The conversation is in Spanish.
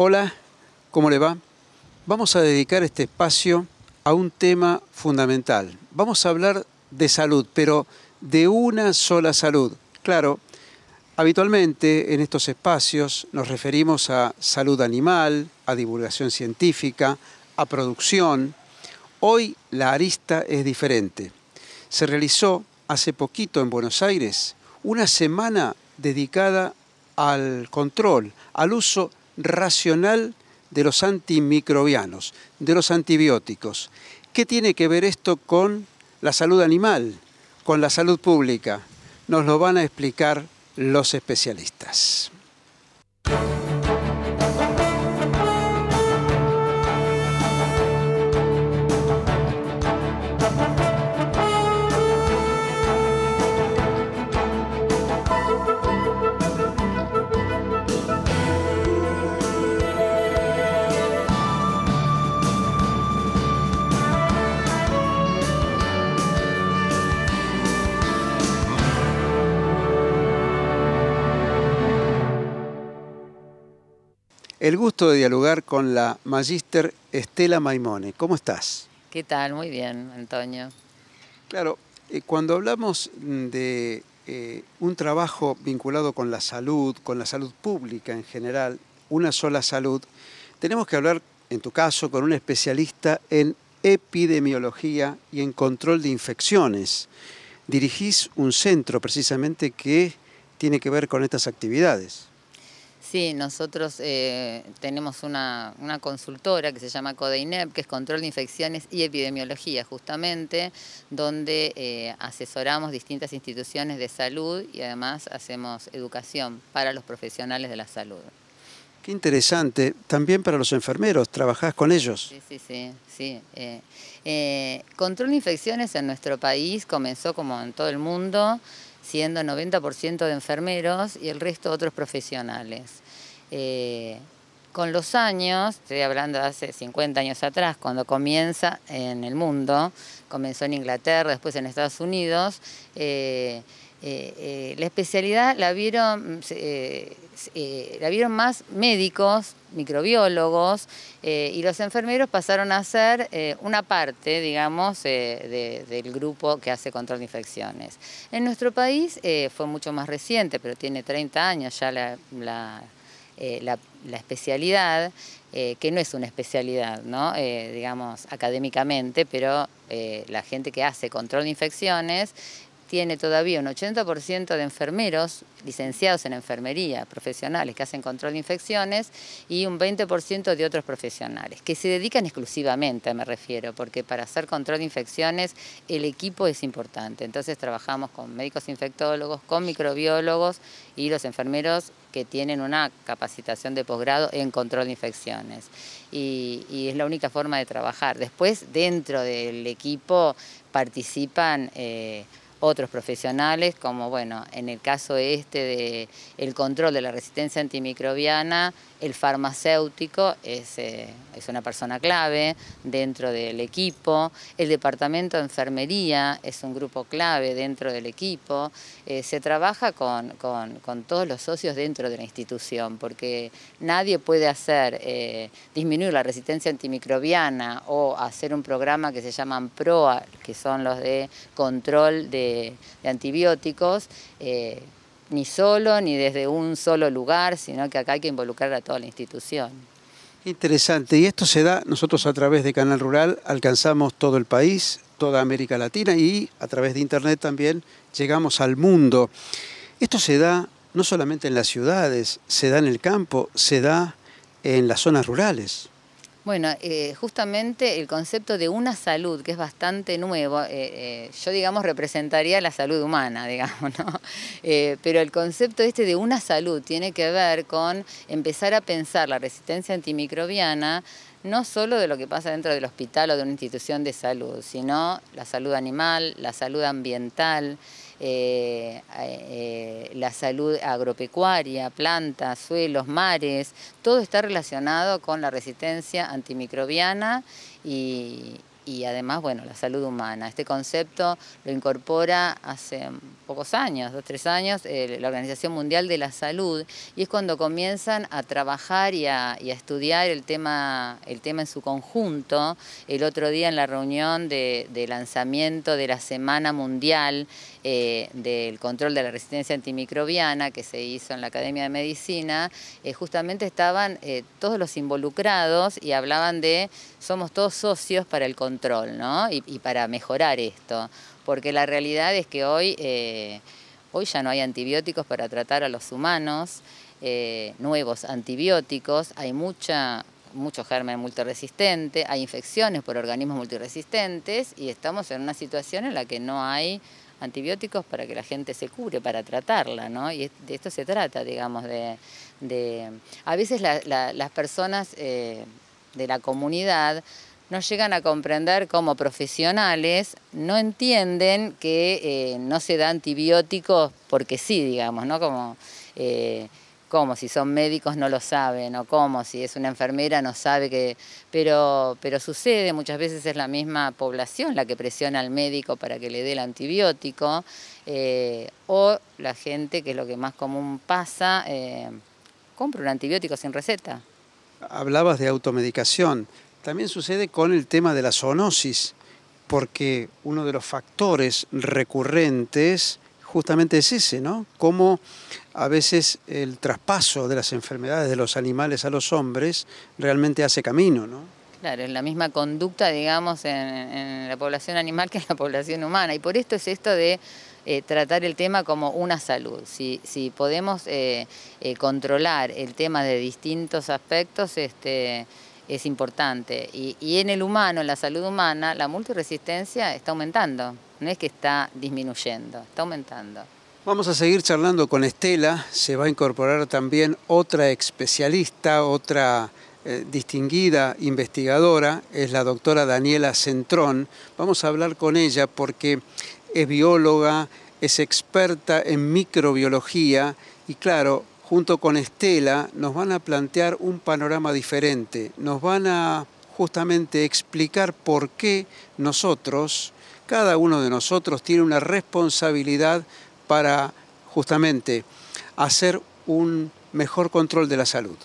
Hola, ¿cómo le va? Vamos a dedicar este espacio a un tema fundamental. Vamos a hablar de salud, pero de una sola salud. Claro, habitualmente en estos espacios nos referimos a salud animal, a divulgación científica, a producción. Hoy la arista es diferente. Se realizó hace poquito en Buenos Aires una semana dedicada al control, al uso racional de los antimicrobianos, de los antibióticos. ¿Qué tiene que ver esto con la salud animal, con la salud pública? Nos lo van a explicar los especialistas. El gusto de dialogar con la magíster Estela Maimone. ¿Cómo estás? ¿Qué tal? Muy bien, Antonio. Claro, eh, cuando hablamos de eh, un trabajo vinculado con la salud, con la salud pública en general, una sola salud, tenemos que hablar, en tu caso, con un especialista en epidemiología y en control de infecciones. Dirigís un centro precisamente que tiene que ver con estas actividades. Sí, nosotros eh, tenemos una, consultora que se llama CODEINEP, que es Control de Infecciones y Epidemiología, justamente, donde eh, asesoramos distintas instituciones de salud y además hacemos educación para los profesionales de la salud. Qué interesante. También para los enfermeros, ¿trabajás con ellos? Sí, sí, sí. sí. Eh, control de infecciones en nuestro país comenzó como en todo el mundo siendo 90% de enfermeros y el resto otros profesionales. Eh, con los años, estoy hablando de hace 50 años atrás, cuando comienza en el mundo, comenzó en Inglaterra, después en Estados Unidos, eh, eh, la especialidad la vieron, la vieron más médicos, microbiólogos, y los enfermeros pasaron a ser una parte, digamos, del grupo que hace control de infecciones. En nuestro país fue mucho más reciente, pero tiene 30 años ya la eh, la, especialidad, eh, que no es una especialidad, ¿no? Eh, digamos, académicamente, pero la gente que hace control de infecciones tiene todavía un 80% de enfermeros licenciados en enfermería, profesionales que hacen control de infecciones, y un 20% de otros profesionales, que se dedican exclusivamente, me refiero, porque para hacer control de infecciones el equipo es importante. Entonces trabajamos con médicos infectólogos, con microbiólogos y los enfermeros que tienen una capacitación de posgrado en control de infecciones. Y, es la única forma de trabajar. Después, dentro del equipo participan... Eh, otros profesionales, como bueno, en el caso este de el control de la resistencia antimicrobiana, el farmacéutico es, eh, es, una persona clave dentro del equipo, el departamento de enfermería es un grupo clave dentro del equipo, eh, se trabaja con, todos los socios dentro de la institución, porque nadie puede hacer eh, disminuir la resistencia antimicrobiana o hacer un programa que se llaman PROA, que son los de control de, antibióticos, ni solo, ni desde un solo lugar, sino que acá hay que involucrar a toda la institución. Interesante, y esto se da, nosotros a través de Canal Rural alcanzamos todo el país, toda América Latina y a través de Internet también llegamos al mundo. Esto se da no solamente en las ciudades, se da en el campo, se da en las zonas rurales. Bueno, eh, justamente el concepto de una salud, que es bastante nuevo, eh, eh, yo digamos representaría la salud humana, digamos, ¿no? pero el concepto este de una salud tiene que ver con empezar a pensar la resistencia antimicrobiana no solo de lo que pasa dentro del hospital o de una institución de salud, sino la salud animal, la salud ambiental, eh, eh, la salud agropecuaria, plantas, suelos, mares, todo está relacionado con la resistencia antimicrobiana y, y además, bueno, la salud humana. Este concepto lo incorpora hace pocos años, dos, tres años, eh, la Organización Mundial de la Salud, y es cuando comienzan a trabajar y a, estudiar el tema, el tema en su conjunto. El otro día en la reunión de, lanzamiento de la Semana Mundial eh, del Control de la Resistencia Antimicrobiana que se hizo en la Academia de Medicina, eh, justamente estaban todos los involucrados y hablaban de somos todos socios para el control ¿no? y, para mejorar esto. Porque la realidad es que hoy, eh, hoy ya no hay antibióticos para tratar a los humanos, eh, nuevos antibióticos, hay mucha, mucho germen multiresistente, hay infecciones por organismos multiresistentes y estamos en una situación en la que no hay antibióticos para que la gente se cure, para tratarla, ¿no? Y de esto se trata, digamos, de... a veces las personas eh, de la comunidad no llegan a comprender como profesionales, no entienden que eh, no se da antibióticos porque sí, digamos, ¿no? Como, eh, como si son médicos no lo saben, o como si es una enfermera no sabe que... Pero, pero sucede, muchas veces es la misma población la que presiona al médico para que le dé el antibiótico, eh, o la gente, que es lo que más común pasa, compra un antibiótico sin receta. Hablabas de automedicación. También sucede con el tema de la zoonosis, porque uno de los factores recurrentes justamente es ese, ¿no? Cómo a veces el traspaso de las enfermedades de los animales a los hombres realmente hace camino, ¿no? Claro, es la misma conducta, digamos, en, la población animal que en la población humana. Y por esto es esto de eh, tratar el tema como una salud. Si, podemos eh, eh, controlar el tema de distintos aspectos, este, es importante. Y, en el humano, en la salud humana, la multiresistencia está aumentando, no es que está disminuyendo, está aumentando. Vamos a seguir charlando con Estela, se va a incorporar también otra especialista, otra eh, distinguida investigadora, es la doctora Daniela Centrón. Vamos a hablar con ella porque es bióloga, es experta en microbiología y claro, junto con Estela, nos van a plantear un panorama diferente, nos van a justamente explicar por qué nosotros, cada uno de nosotros tiene una responsabilidad para justamente hacer un mejor control de la salud.